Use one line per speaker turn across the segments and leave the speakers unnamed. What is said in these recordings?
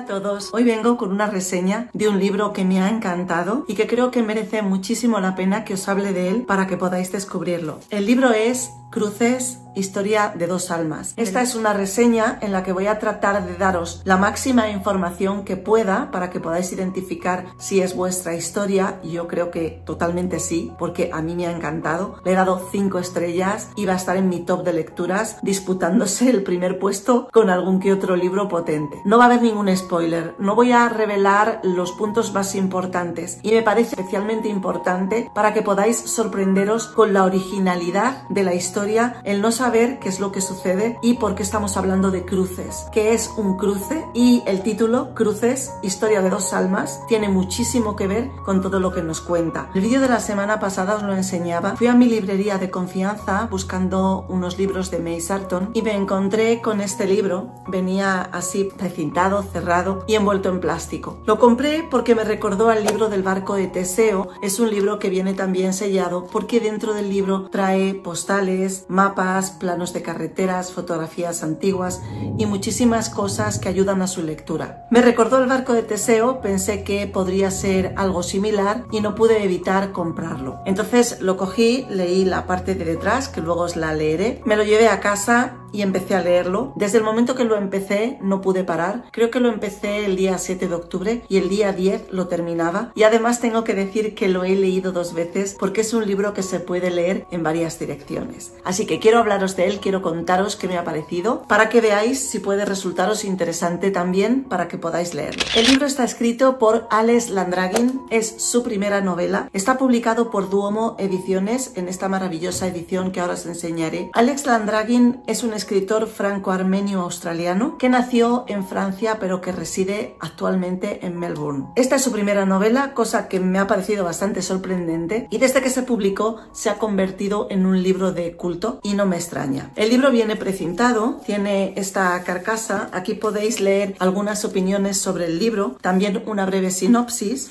A todos, hoy vengo con una reseña de un libro que me ha encantado y que creo que merece muchísimo la pena que os hable de él para que podáis descubrirlo. El libro es Cruces, Historia de dos almas. Esta es una reseña en la que voy a tratar de daros la máxima información que pueda para que podáis identificar si es vuestra historia. Yo creo que totalmente sí, porque a mí me ha encantado. Le he dado cinco estrellas y va a estar en mi top de lecturas disputándose el primer puesto con algún que otro libro potente. No va a haber ningún spoiler, no voy a revelar los puntos más importantes y me parece especialmente importante para que podáis sorprenderos con la originalidad de la historia el no saber qué es lo que sucede y por qué estamos hablando de cruces, que es un cruce y el título, Cruces, Historia de dos almas, tiene muchísimo que ver con todo lo que nos cuenta. El vídeo de la semana pasada os lo enseñaba. Fui a mi librería de confianza buscando unos libros de May Sarton y me encontré con este libro. Venía así precintado, cerrado y envuelto en plástico. Lo compré porque me recordó al libro del barco de Teseo. Es un libro que viene también sellado porque dentro del libro trae postales, mapas, planos de carreteras, fotografías antiguas y muchísimas cosas que ayudan a su lectura. Me recordó el barco de Teseo, pensé que podría ser algo similar y no pude evitar comprarlo. Entonces lo cogí, leí la parte de detrás, que luego os la leeré, me lo llevé a casa y empecé a leerlo. Desde el momento que lo empecé no pude parar. Creo que lo empecé el día 7 de octubre y el día 10 lo terminaba. Y además tengo que decir que lo he leído dos veces porque es un libro que se puede leer en varias direcciones. Así que quiero hablaros de él, quiero contaros qué me ha parecido para que veáis si puede resultaros interesante también para que podáis leerlo. El libro está escrito por Alex Landragin, es su primera novela. Está publicado por Duomo Ediciones en esta maravillosa edición que ahora os enseñaré. Alex Landragin es un escritor franco-armenio australiano que nació en Francia pero que reside actualmente en Melbourne. Esta es su primera novela, cosa que me ha parecido bastante sorprendente y desde que se publicó se ha convertido en un libro de culto y no me extraña. El libro viene precintado, tiene esta carcasa, aquí podéis leer algunas opiniones sobre el libro, también una breve sinopsis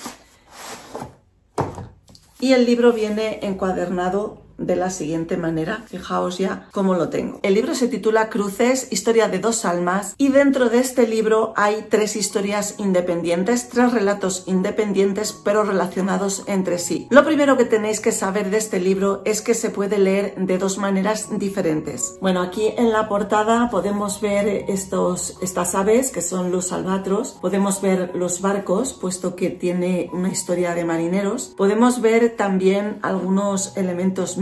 y el libro viene encuadernado de la siguiente manera. Fijaos ya cómo lo tengo. El libro se titula Cruces, historia de dos almas y dentro de este libro hay tres historias independientes, tres relatos independientes pero relacionados entre sí. Lo primero que tenéis que saber de este libro es que se puede leer de dos maneras diferentes. Bueno, aquí en la portada podemos ver estos, estas aves que son los albatros, podemos ver los barcos puesto que tiene una historia de marineros, podemos ver también algunos elementos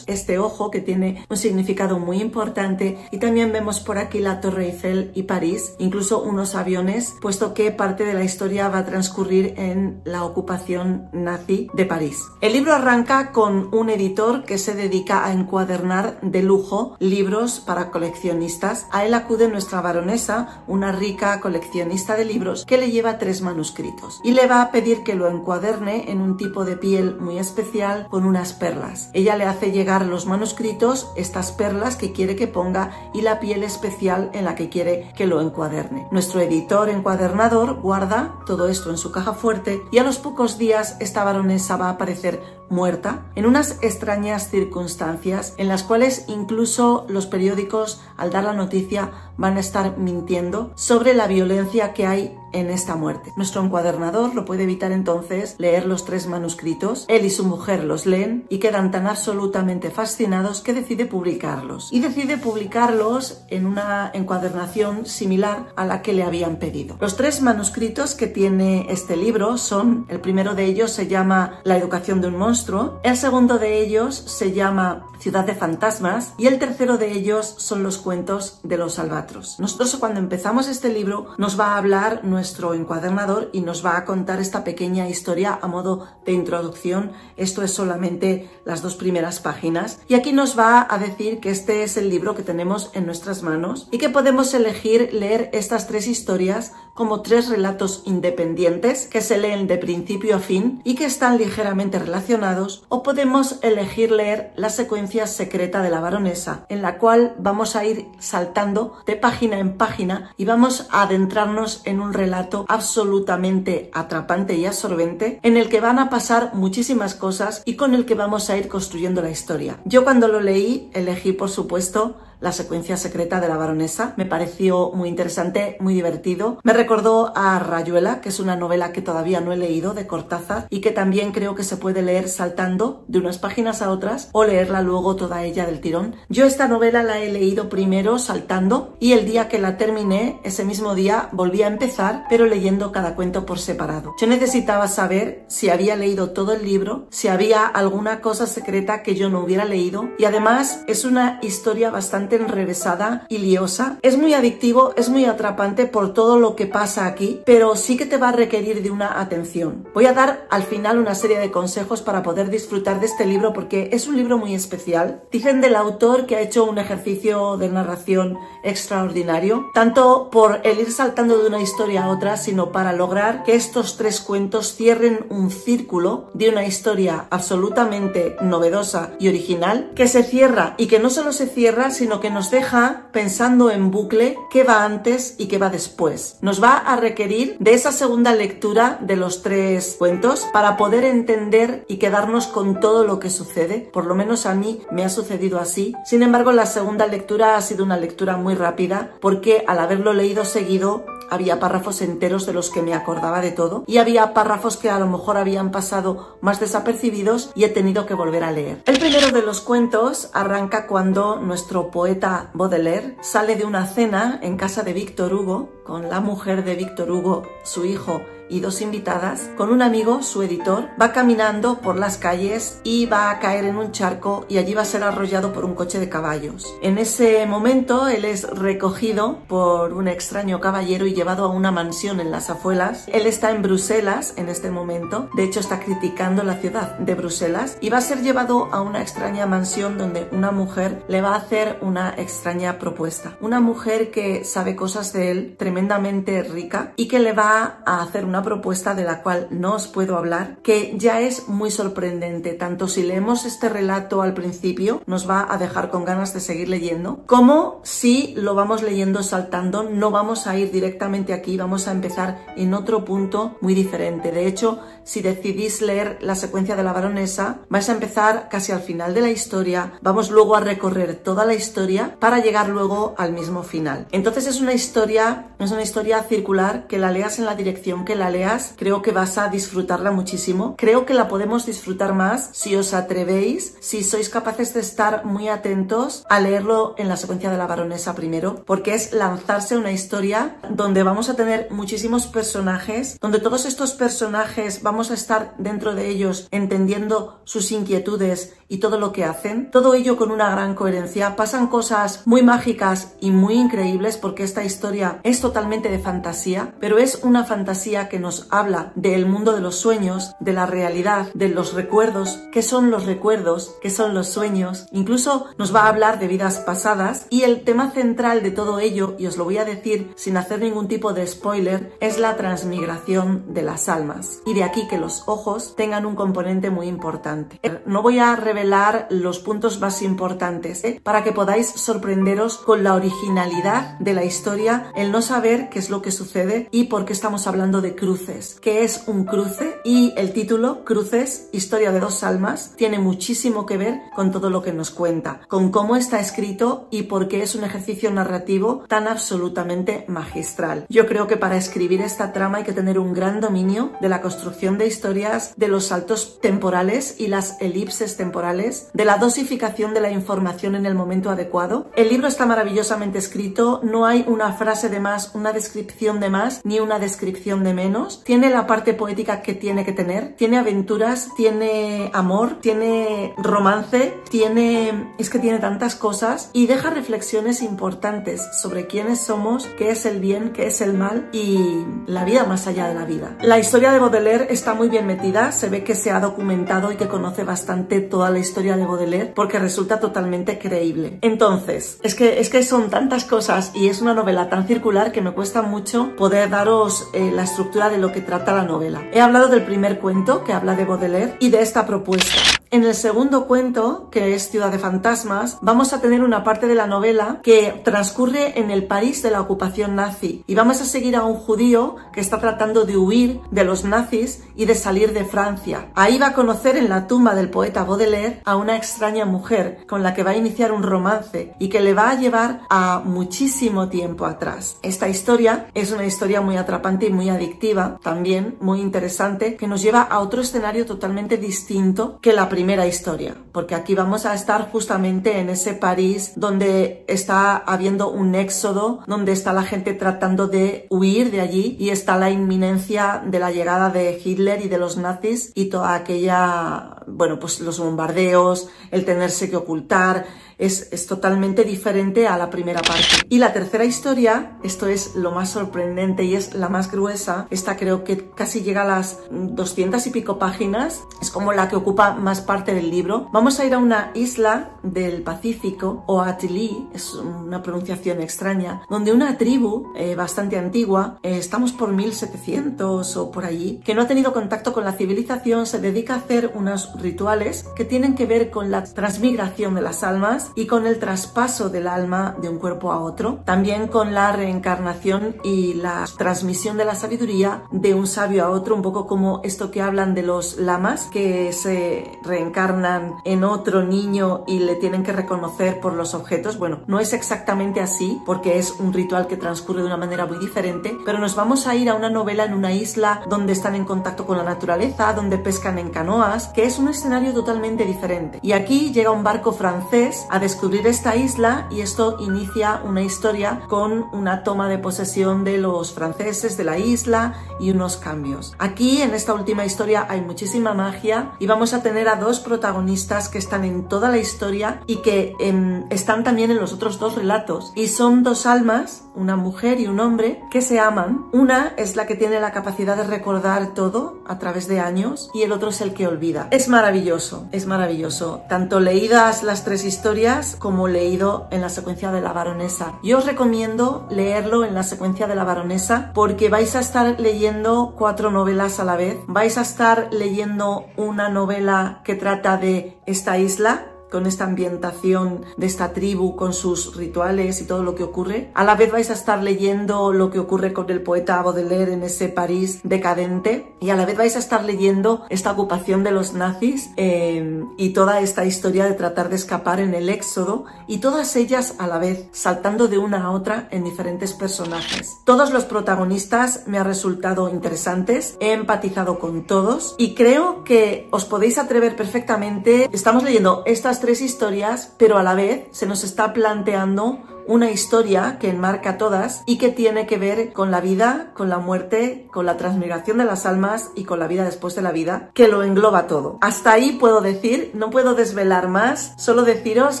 este ojo que tiene un significado muy importante y también vemos por aquí la Torre Eiffel y París, incluso unos aviones, puesto que parte de la historia va a transcurrir en la ocupación nazi de París. El libro arranca con un editor que se dedica a encuadernar de lujo libros para coleccionistas. A él acude nuestra baronesa, una rica coleccionista de libros, que le lleva tres manuscritos y le va a pedir que lo encuaderne en un tipo de piel muy especial con unas perlas. Ella le hace llegar los manuscritos, estas perlas que quiere que ponga y la piel especial en la que quiere que lo encuaderne. Nuestro editor encuadernador guarda todo esto en su caja fuerte y a los pocos días esta baronesa va a aparecer muerta en unas extrañas circunstancias en las cuales incluso los periódicos al dar la noticia van a estar mintiendo sobre la violencia que hay en esta muerte. Nuestro encuadernador lo puede evitar entonces leer los tres manuscritos. Él y su mujer los leen y quedan tan absolutamente fascinados que decide publicarlos. Y decide publicarlos en una encuadernación similar a la que le habían pedido. Los tres manuscritos que tiene este libro son, el primero de ellos se llama La educación de un monstruo, el segundo de ellos se llama Ciudad de Fantasmas y el tercero de ellos son los cuentos de los albatros. Nosotros cuando empezamos este libro nos va a hablar nuestro encuadernador y nos va a contar esta pequeña historia a modo de introducción. Esto es solamente las dos primeras páginas y aquí nos va a decir que este es el libro que tenemos en nuestras manos y que podemos elegir leer estas tres historias como tres relatos independientes que se leen de principio a fin y que están ligeramente relacionados o podemos elegir leer la secuencia secreta de la baronesa en la cual vamos a ir saltando de página en página y vamos a adentrarnos en un relato absolutamente atrapante y absorbente en el que van a pasar muchísimas cosas y con el que vamos a ir construyendo la historia. Yo cuando lo leí elegí por supuesto La secuencia secreta de la baronesa. Me pareció muy interesante, muy divertido. Me recordó a Rayuela, que es una novela que todavía no he leído de Cortázar y que también creo que se puede leer saltando de unas páginas a otras o leerla luego toda ella del tirón. Yo esta novela la he leído primero saltando y el día que la terminé, ese mismo día volví a empezar, pero leyendo cada cuento por separado. Yo necesitaba saber si había leído todo el libro, si había alguna cosa secreta que yo no hubiera leído y además es una historia bastante enrevesada y liosa. Es muy adictivo, es muy atrapante por todo lo que pasa aquí, pero sí que te va a requerir de una atención. Voy a dar al final una serie de consejos para poder disfrutar de este libro porque es un libro muy especial. Dicen del autor que ha hecho un ejercicio de narración extraordinario, tanto por el ir saltando de una historia a otra, sino para lograr que estos tres cuentos cierren un círculo de una historia absolutamente novedosa y original, que se cierra y que no solo se cierra, sino que nos deja pensando en bucle qué va antes y qué va después. Nos va a requerir de esa segunda lectura de los tres cuentos para poder entender y quedarnos con todo lo que sucede. Por lo menos a mí me ha sucedido así. Sin embargo, la segunda lectura ha sido una lectura muy rápida porque al haberlo leído seguido había párrafos enteros de los que me acordaba de todo y había párrafos que a lo mejor habían pasado más desapercibidos y he tenido que volver a leer. El primero de los cuentos arranca cuando nuestro poeta Baudelaire sale de una cena en casa de Víctor Hugo con la mujer de Víctor Hugo, su hijo y dos invitadas, con un amigo, su editor, va caminando por las calles y va a caer en un charco y allí va a ser arrollado por un coche de caballos. En ese momento él es recogido por un extraño caballero y llevado a una mansión en las afuelas. Él está en Bruselas en este momento, de hecho está criticando la ciudad de Bruselas y va a ser llevado a una extraña mansión donde una mujer le va a hacer una extraña propuesta. Una mujer que sabe cosas de él tremendamente rica y que le va a hacer propuesta de la cual no os puedo hablar, que ya es muy sorprendente. Tanto si leemos este relato al principio, nos va a dejar con ganas de seguir leyendo, como si lo vamos leyendo saltando, no vamos a ir directamente aquí, vamos a empezar en otro punto muy diferente. De hecho, si decidís leer la secuencia de la baronesa, vais a empezar casi al final de la historia, vamos luego a recorrer toda la historia para llegar luego al mismo final. Entonces es una historia, es una historia circular que la leas en la dirección que la leas, creo que vas a disfrutarla muchísimo. Creo que la podemos disfrutar más si os atrevéis, si sois capaces de estar muy atentos a leerlo en la secuencia de la baronesa primero, porque es lanzarse una historia donde vamos a tener muchísimos personajes, donde todos estos personajes vamos a estar dentro de ellos entendiendo sus inquietudes y todo lo que hacen. Todo ello con una gran coherencia. Pasan cosas muy mágicas y muy increíbles porque esta historia es totalmente de fantasía, pero es una fantasía que nos habla del mundo de los sueños, de la realidad, de los recuerdos, qué son los recuerdos, qué son los sueños, incluso nos va a hablar de vidas pasadas y el tema central de todo ello, y os lo voy a decir sin hacer ningún tipo de spoiler, es la transmigración de las almas. Y de aquí que los ojos tengan un componente muy importante. No voy a revelar los puntos más importantes ¿eh? para que podáis sorprenderos con la originalidad de la historia, el no saber qué es lo que sucede y por qué estamos hablando de cruces, que es un cruce y el título, Cruces, Historia de dos almas, tiene muchísimo que ver con todo lo que nos cuenta, con cómo está escrito y por qué es un ejercicio narrativo tan absolutamente magistral. Yo creo que para escribir esta trama hay que tener un gran dominio de la construcción de historias, de los saltos temporales y las elipses temporales, de la dosificación de la información en el momento adecuado. El libro está maravillosamente escrito, no hay una frase de más, una descripción de más, ni una descripción de menos tiene la parte poética que tiene que tener, tiene aventuras, tiene amor, tiene romance, tiene... es que tiene tantas cosas y deja reflexiones importantes sobre quiénes somos, qué es el bien, qué es el mal y la vida más allá de la vida. La historia de Baudelaire está muy bien metida, se ve que se ha documentado y que conoce bastante toda la historia de Baudelaire porque resulta totalmente creíble. Entonces, es que, es que son tantas cosas y es una novela tan circular que me cuesta mucho poder daros eh, la estructura de lo que trata la novela. He hablado del primer cuento que habla de Baudelaire y de esta propuesta. En el segundo cuento, que es Ciudad de Fantasmas, vamos a tener una parte de la novela que transcurre en el París de la ocupación nazi y vamos a seguir a un judío que está tratando de huir de los nazis y de salir de Francia. Ahí va a conocer en la tumba del poeta Baudelaire a una extraña mujer con la que va a iniciar un romance y que le va a llevar a muchísimo tiempo atrás. Esta historia es una historia muy atrapante y muy adictiva, también muy interesante, que nos lleva a otro escenario totalmente distinto que la primera historia, porque aquí vamos a estar justamente en ese París donde está habiendo un éxodo, donde está la gente tratando de huir de allí y está la inminencia de la llegada de Hitler y de los nazis y toda aquella, bueno, pues los bombardeos, el tenerse que ocultar, es, totalmente diferente a la primera parte. Y la tercera historia, esto es lo más sorprendente y es la más gruesa, esta creo que casi llega a las 200 y pico páginas, es como la que ocupa más parte del libro. Vamos a ir a una isla del Pacífico, o Atli, es una pronunciación extraña, donde una tribu eh, bastante antigua, eh, estamos por 1700 o por allí, que no ha tenido contacto con la civilización, se dedica a hacer unos rituales que tienen que ver con la transmigración de las almas y con el traspaso del alma de un cuerpo a otro, también con la reencarnación y la transmisión de la sabiduría de un sabio a otro, un poco como esto que hablan de los lamas que se reencarnan en otro niño y le tienen que reconocer por los objetos. Bueno, no es exactamente así porque es un ritual que transcurre de una manera muy diferente, pero nos vamos a ir a una novela en una isla donde están en contacto con la naturaleza, donde pescan en canoas, que es un escenario totalmente diferente. Y aquí llega un barco francés a descubrir esta isla y esto inicia una historia con una toma de posesión de los franceses de la isla y unos cambios. Aquí en esta última historia hay muchísima magia y vamos a tener a dos protagonistas que están en toda la historia y que em, están también en los otros dos relatos y son dos almas, una mujer y un hombre que se aman. Una es la que tiene la capacidad de recordar todo a través de años y el otro es el que olvida. Es maravilloso, es maravilloso. Tanto leídas las tres historias como leído en la secuencia de la baronesa. Yo os recomiendo leerlo en la secuencia de la baronesa porque vais a estar leyendo cuatro novelas a la vez. Vais a estar leyendo una novela que trata de esta isla con esta ambientación de esta tribu, con sus rituales y todo lo que ocurre. A la vez vais a estar leyendo lo que ocurre con el poeta Baudelaire en ese París decadente y a la vez vais a estar leyendo esta ocupación de los nazis eh, y toda esta historia de tratar de escapar en el éxodo y todas ellas a la vez saltando de una a otra en diferentes personajes. Todos los protagonistas me han resultado interesantes, he empatizado con todos y creo que os podéis atrever perfectamente. Estamos leyendo estas tres historias, pero a la vez se nos está planteando una historia que enmarca todas y que tiene que ver con la vida, con la muerte, con la transmigración de las almas y con la vida después de la vida, que lo engloba todo. Hasta ahí puedo decir, no puedo desvelar más, solo deciros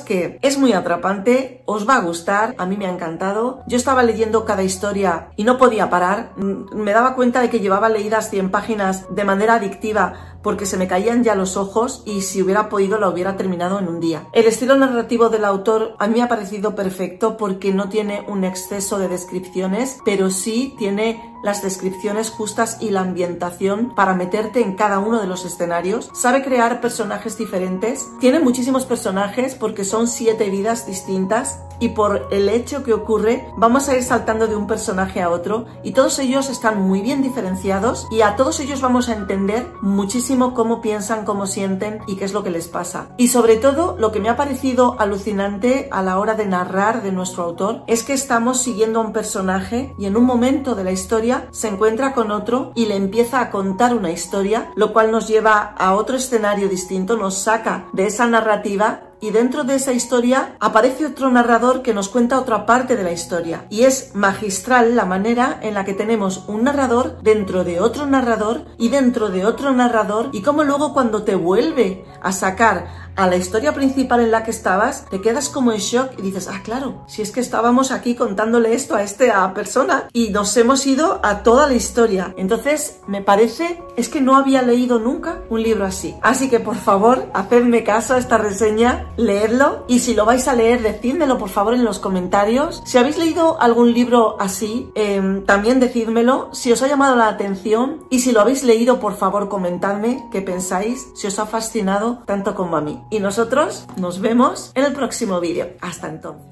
que es muy atrapante, os va a gustar, a mí me ha encantado. Yo estaba leyendo cada historia y no podía parar, me daba cuenta de que llevaba leídas 100 páginas de manera adictiva porque se me caían ya los ojos y si hubiera podido la hubiera terminado en un día. El estilo narrativo del autor a mí me ha parecido perfecto porque no tiene un exceso de descripciones, pero sí tiene las descripciones justas y la ambientación para meterte en cada uno de los escenarios. Sabe crear personajes diferentes. Tiene muchísimos personajes porque son siete vidas distintas y por el hecho que ocurre vamos a ir saltando de un personaje a otro y todos ellos están muy bien diferenciados y a todos ellos vamos a entender muchísimo cómo piensan, cómo sienten y qué es lo que les pasa. Y sobre todo lo que me ha parecido alucinante a la hora de narrar de nuestro autor es que estamos siguiendo a un personaje y en un momento de la historia se encuentra con otro y le empieza a contar una historia, lo cual nos lleva a otro escenario distinto, nos saca de esa narrativa y dentro de esa historia aparece otro narrador que nos cuenta otra parte de la historia. Y es magistral la manera en la que tenemos un narrador dentro de otro narrador y dentro de otro narrador y cómo luego cuando te vuelve a sacar a la historia principal en la que estabas, te quedas como en shock y dices, ah, claro, si es que estábamos aquí contándole esto a esta persona y nos hemos ido a toda la historia. Entonces, me parece, es que no había leído nunca un libro así. Así que por favor, hacedme caso a esta reseña leedlo y si lo vais a leer, decídmelo por favor en los comentarios. Si habéis leído algún libro así, em, también decídmelo. Si os ha llamado la atención y si lo habéis leído, por favor comentadme qué pensáis, si os ha fascinado tanto como a mí. Y nosotros nos vemos en el próximo vídeo. Hasta entonces.